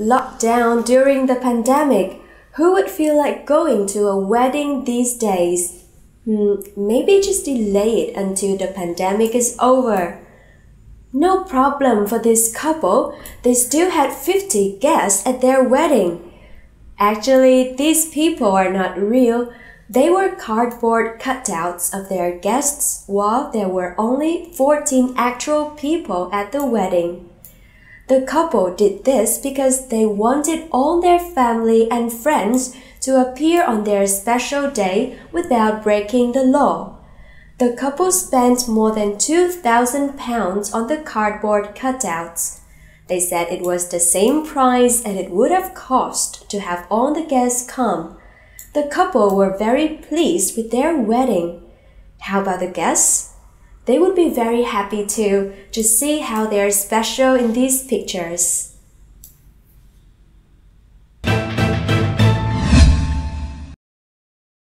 Locked down during the pandemic, who would feel like going to a wedding these days? Hmm, maybe just delay it until the pandemic is over. No problem for this couple, they still had 50 guests at their wedding. Actually, these people are not real. They were cardboard cutouts of their guests, while there were only 14 actual people at the wedding. The couple did this because they wanted all their family and friends to appear on their special day without breaking the law. The couple spent more than 2,000 pounds on the cardboard cutouts. They said it was the same price as it would have cost to have all the guests come. The couple were very pleased with their wedding. How about the guests? They would be very happy to see how they are special in these pictures.